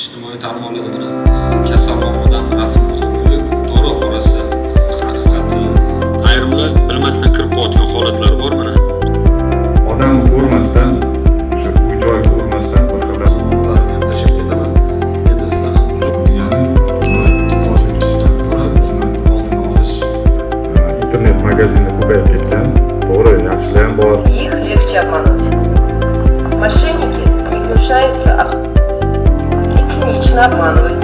ijtimoiy tarmoqlarda mana kasalroq odam rasmini qo'yib to'g'ri orasida haqiqatni ayrimlar bilmasdan kirib qolayotgan holatlar bor mana odam ko'rmasdan o'sha uy joy ko'rmasdan tashlab ketaman endi sizlardan uzr internet magazinlar ko'payib ketgan to'g'ri yaxshilari ham bor Их легче обмануть. Мошенники не гнушаются up on